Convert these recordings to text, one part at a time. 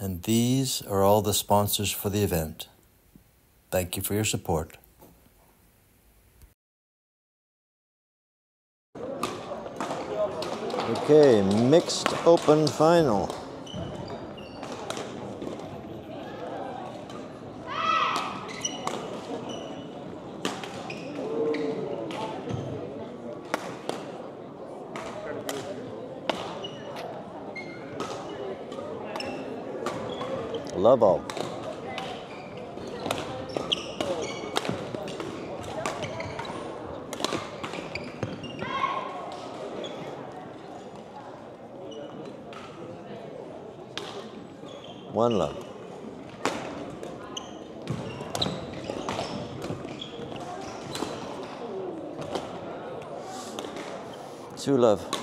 And these are all the sponsors for the event. Thank you for your support. Okay, mixed open final. Love all. One love. Two love.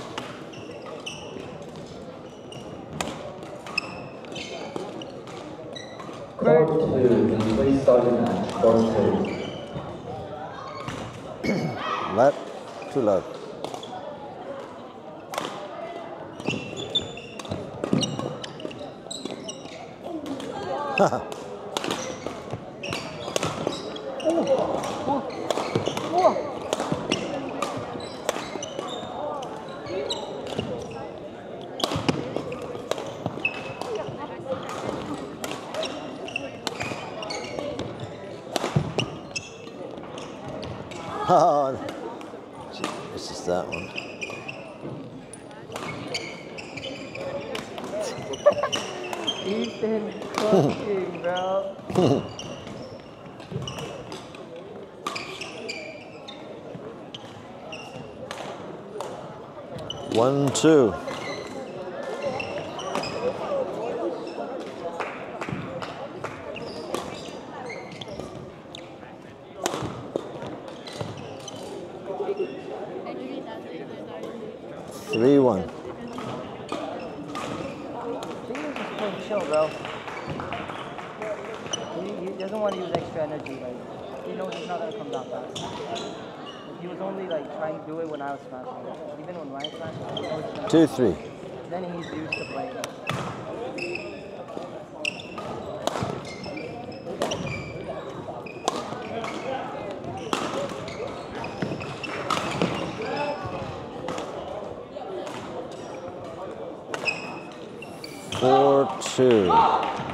Court two, and please start the match. Court two. Let. Two love. Oh, it's just that one. Ethan cooking, bro. Two. Three. Then he's used to playing. Four, two.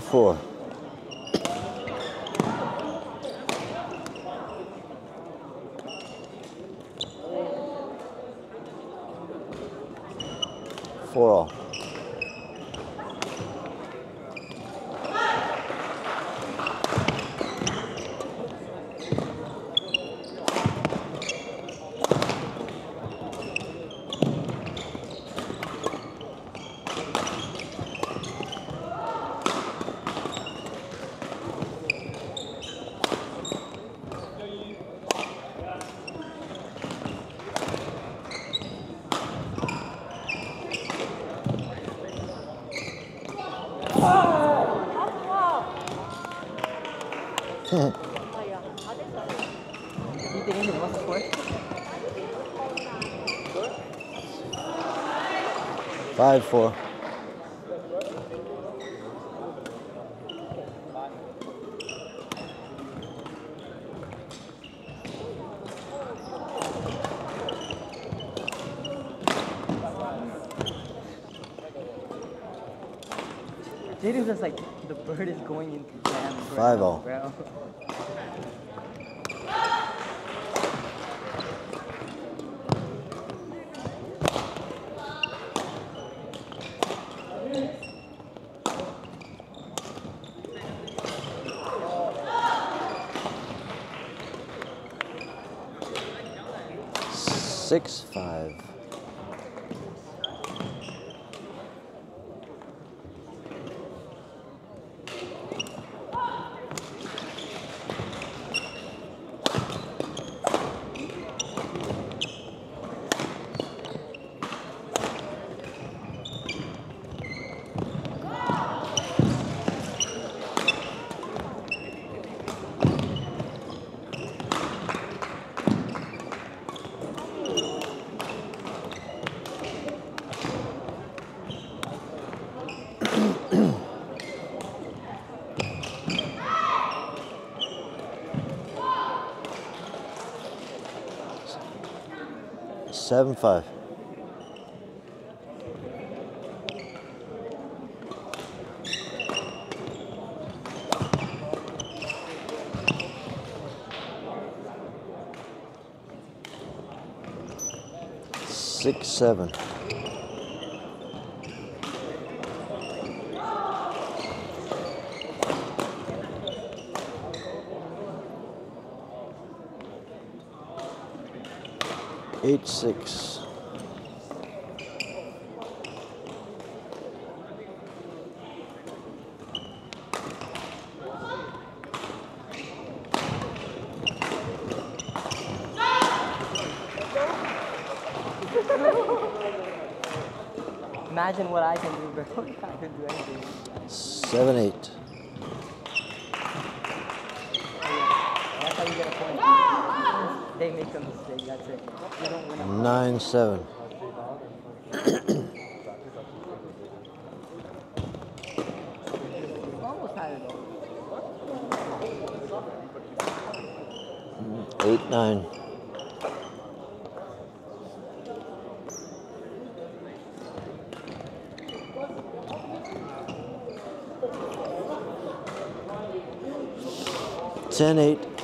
Three, side for. Dude just like, the bird is going into jam. 5 all. Six, five. Seven five. Six seven. Eight six. Imagine what I can do, bro. I can do anything. Seven eight. 7. Eight, nine. Ten, eight.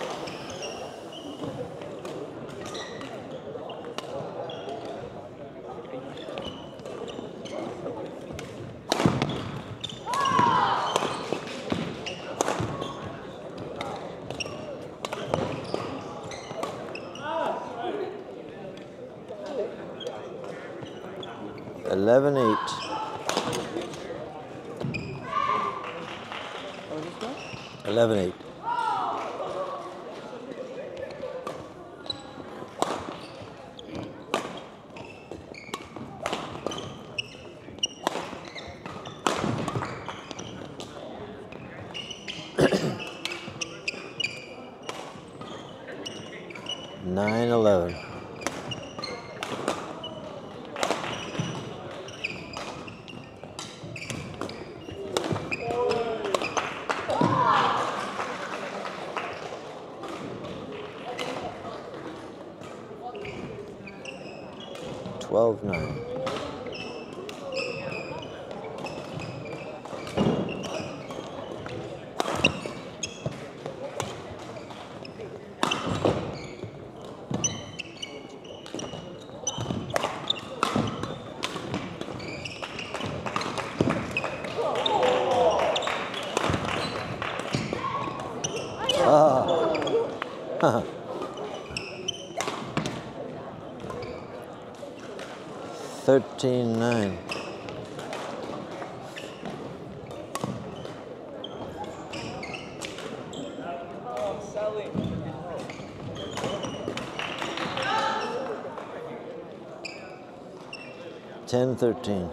10 13.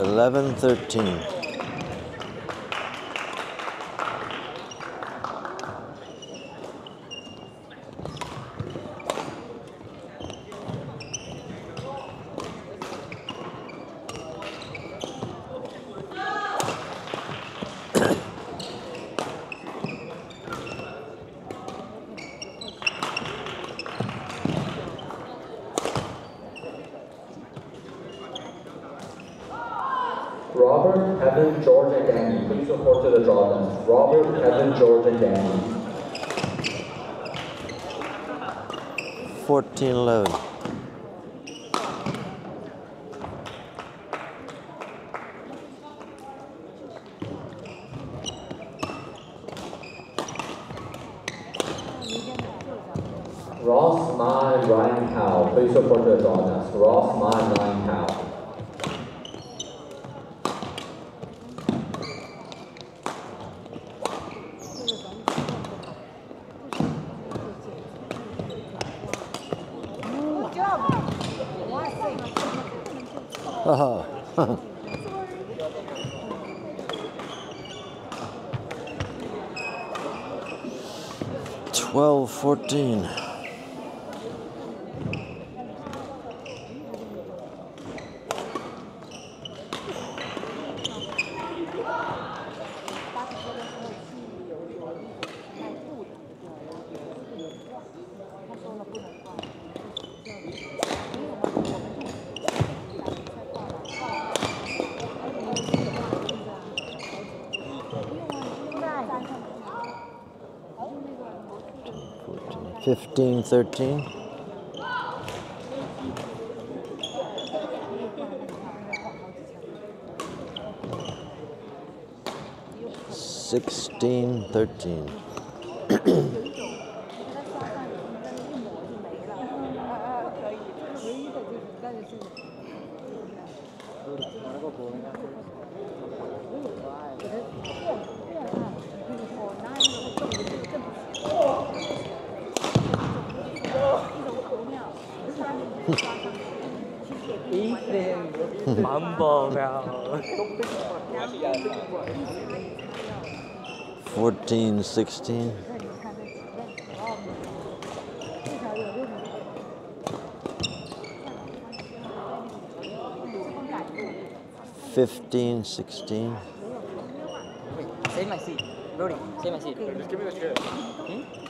Eleven thirteen. Robert, Kevin, George, and Danny. Please report to the drawdowns. Robert, Kevin, George, and Danny. 14 11. 15, 13. Sixteen, thirteen. 15, 16. Fifteen, sixteen. Wait, save my seat. Brody, save my seat. Just give me the chair. Hmm?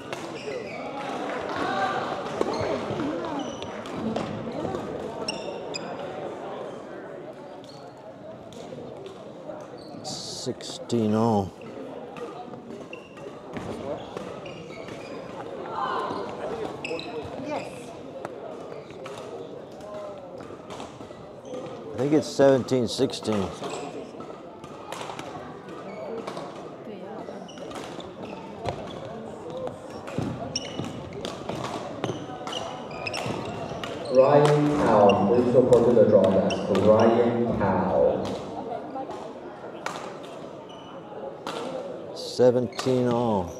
think it's 17, 16. Ryan Powell, please report to the draw desk. Ryan Powell. 17 all.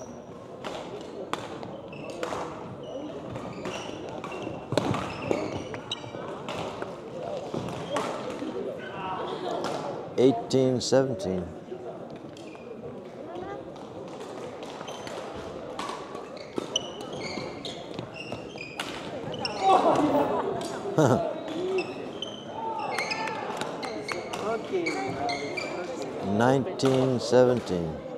18, 17. Nineteen seventeen.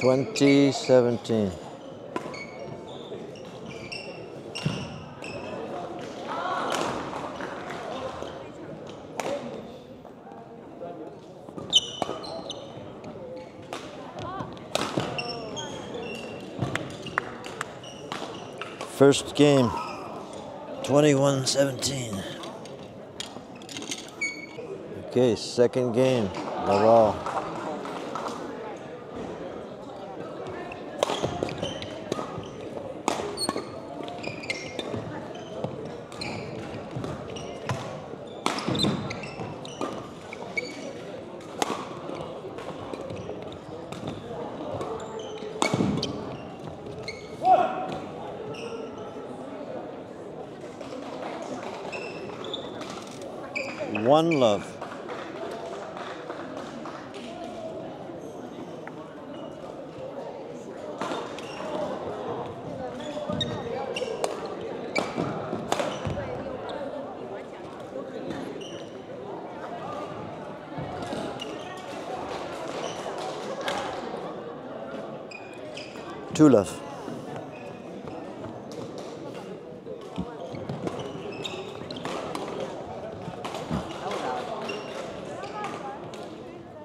2017. First game, 21-17. Okay, second game, love all. Two love.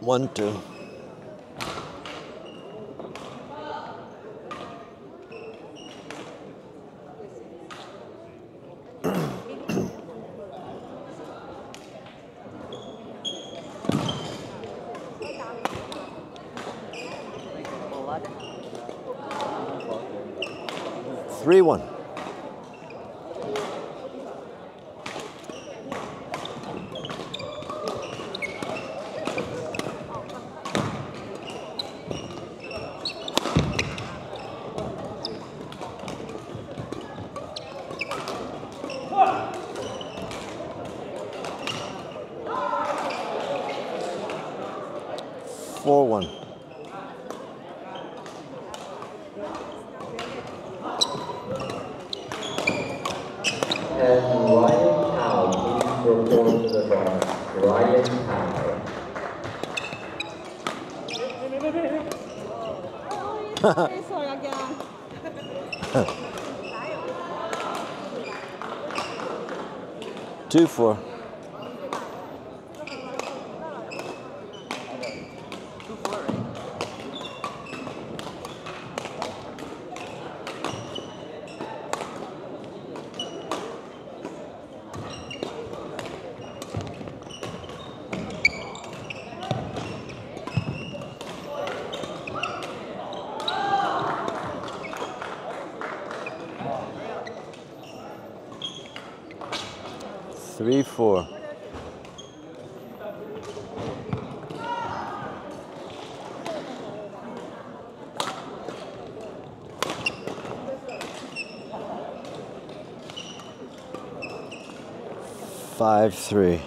One, two. Two four. 5-3.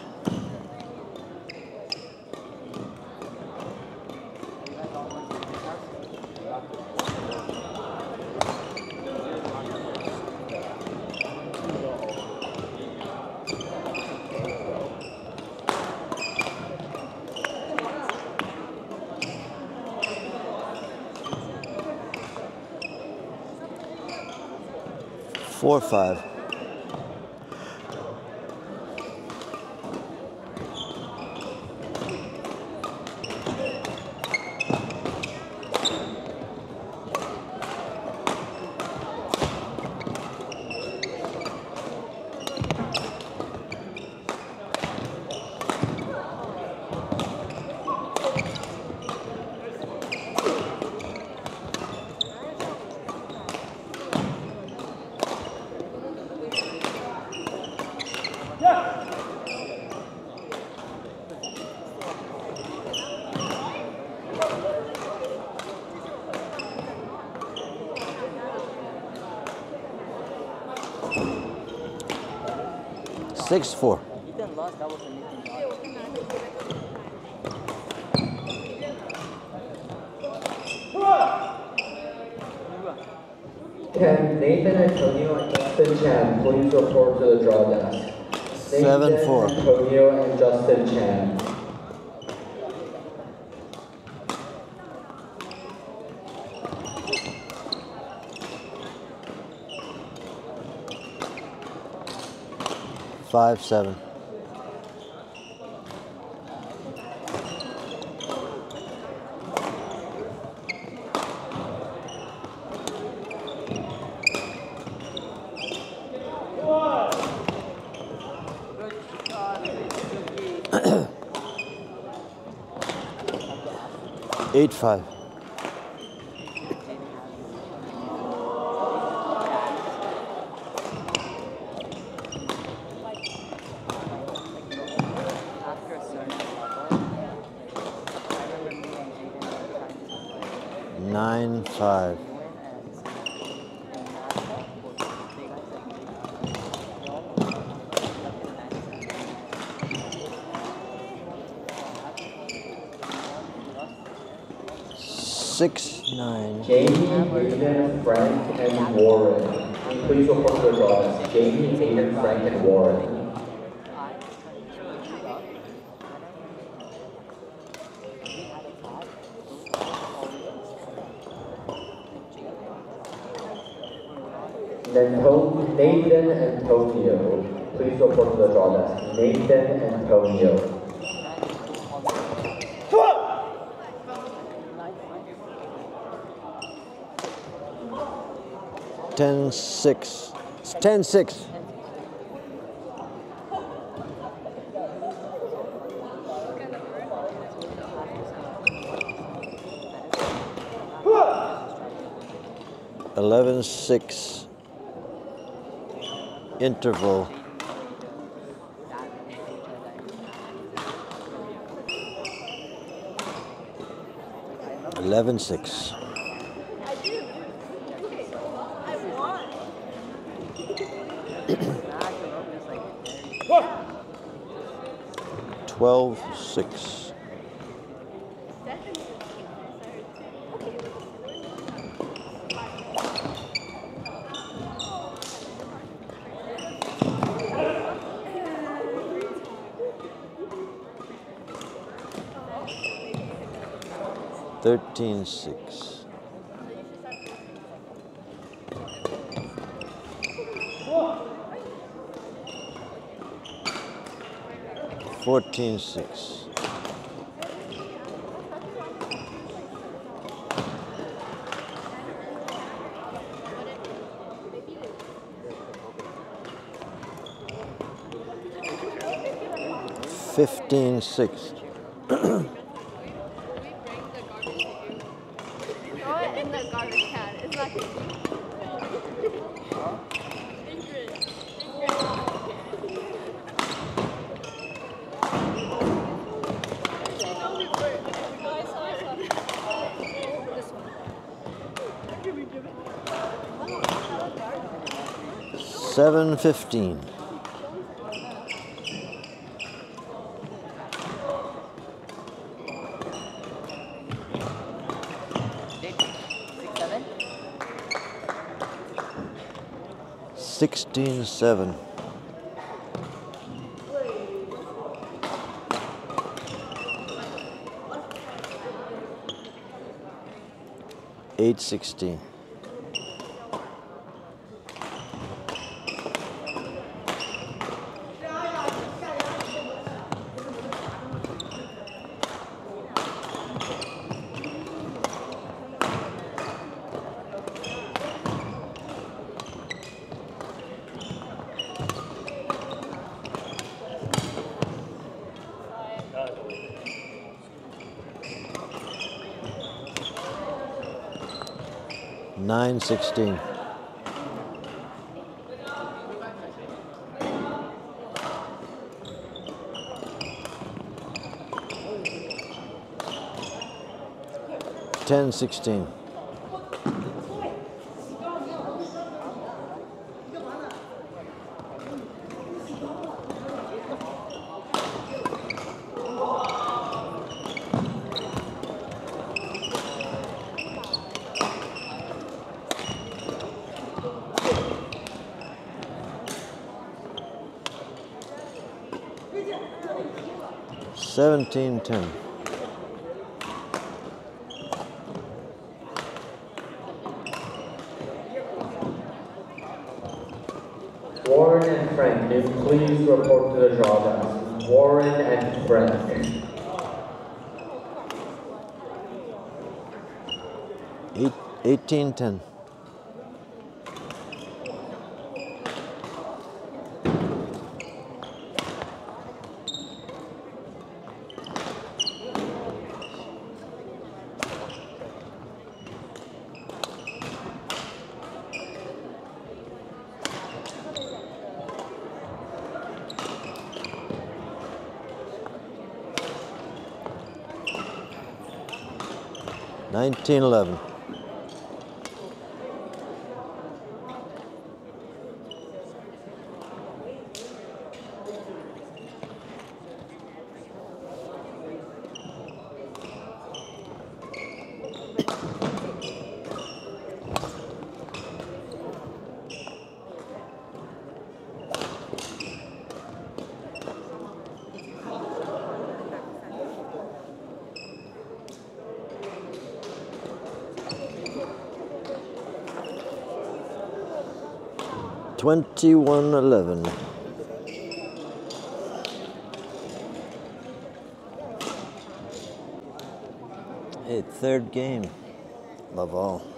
Four five. Six four. Can Nathan Antonio and Justin Chan please report to the draw desk? Nathan Seven four. Antonio and Justin Chan. five, seven. Eight five. 10 6. 10 6. Eleven six interval. Eleven six. 12 6 13 6 Fourteen six. Fifteen six. 715. Sixteen seven. Eight sixteen. Nine sixteen. Ten sixteen. Warren and Frank, please report to the draw. Warren and Frank. Eight, eighteen ten. Nineteen eleven. Twenty-one eleven. Hey, third game. Love all.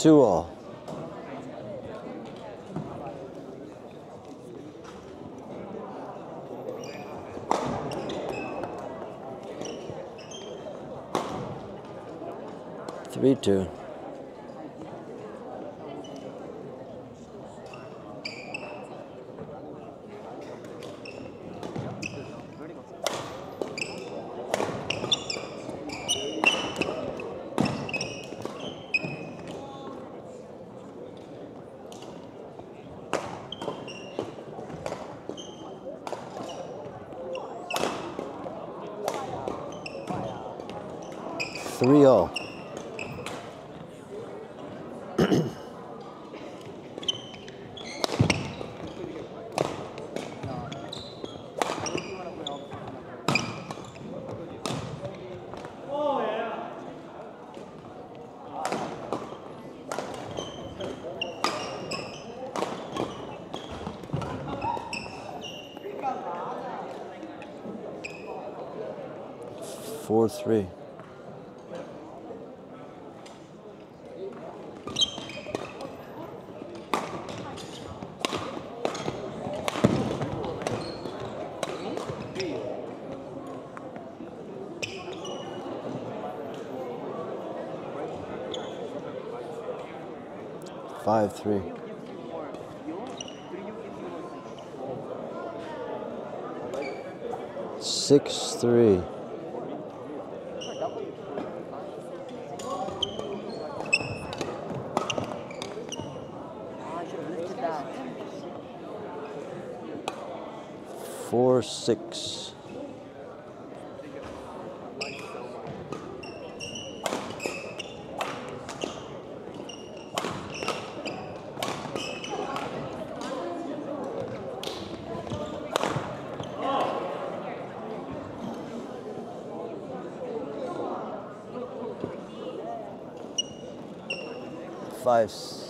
tool. Three two. 3 0. Four three. five three. Six three. Four six. Lives.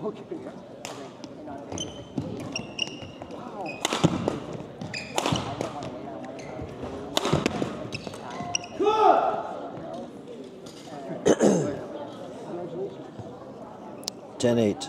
Okay. Wow. Ten eight.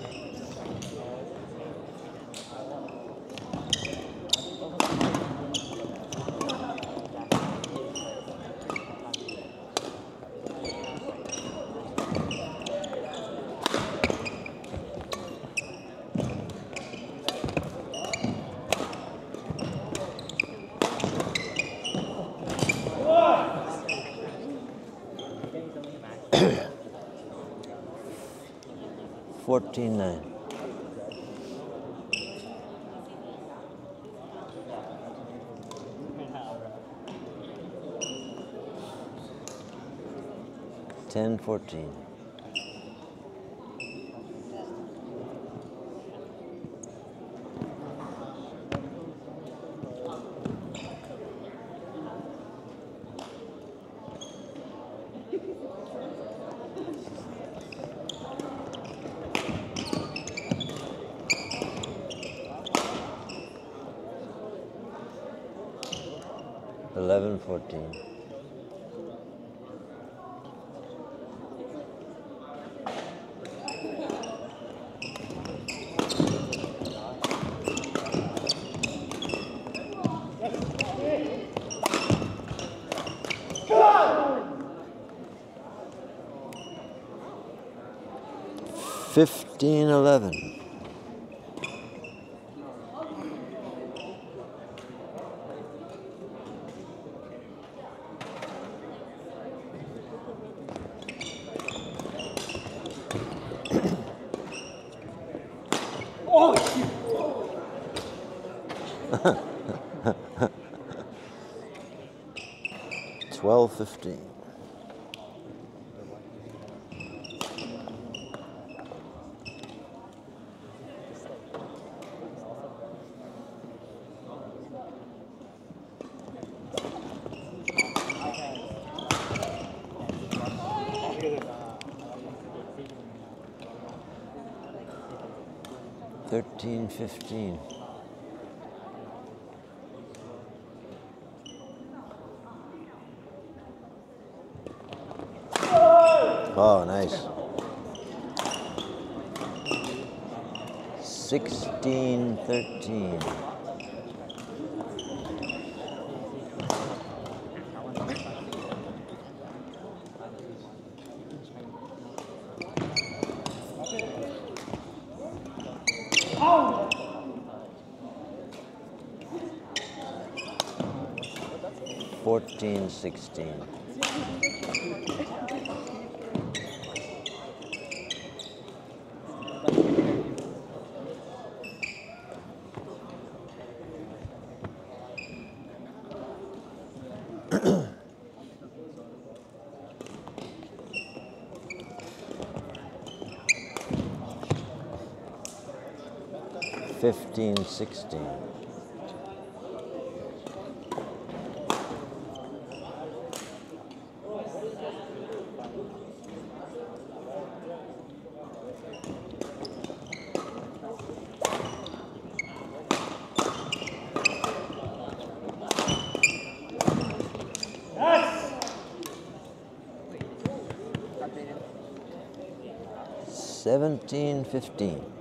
14. Eleven fourteen. 1511. 15. Oh, nice. 16, 13. 15, 16. Seventeen fifteen.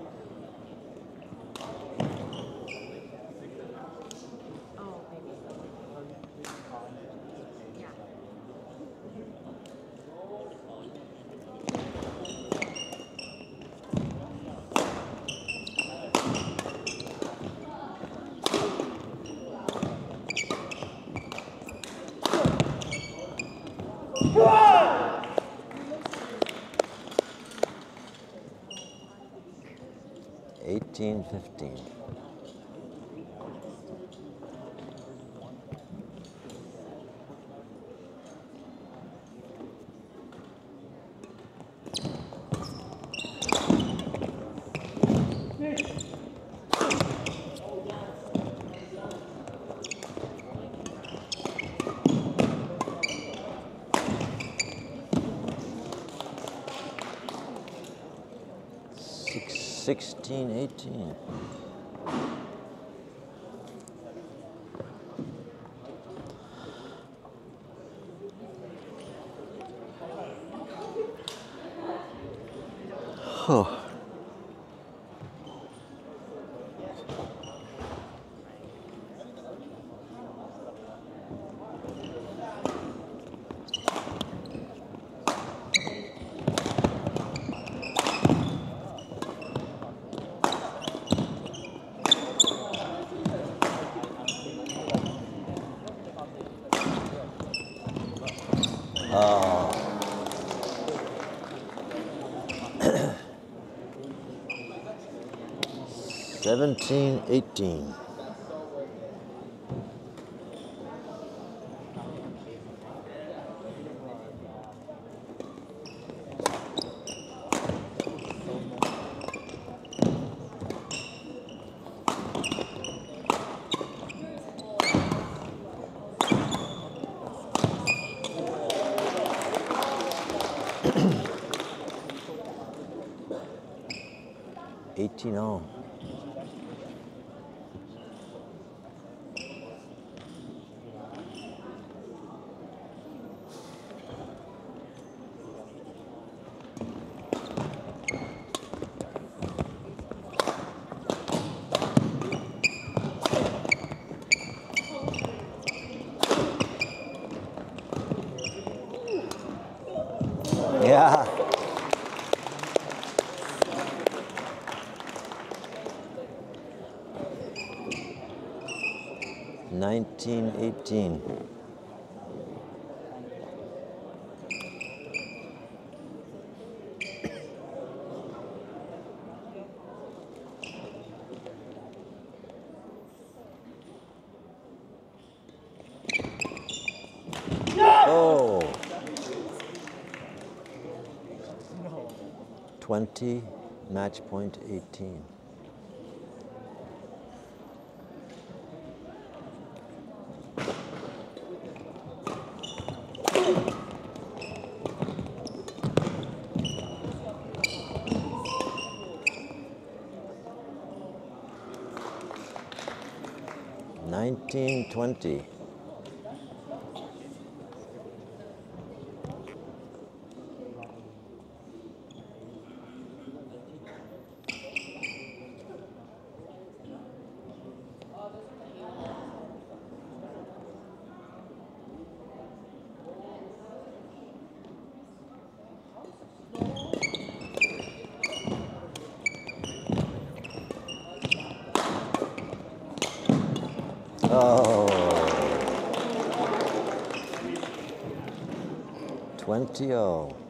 50. 1918. 17, 18. Yeah. Nineteen eighteen. 20, match point 18. Nineteen twenty. 그 러.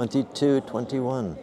22, 21.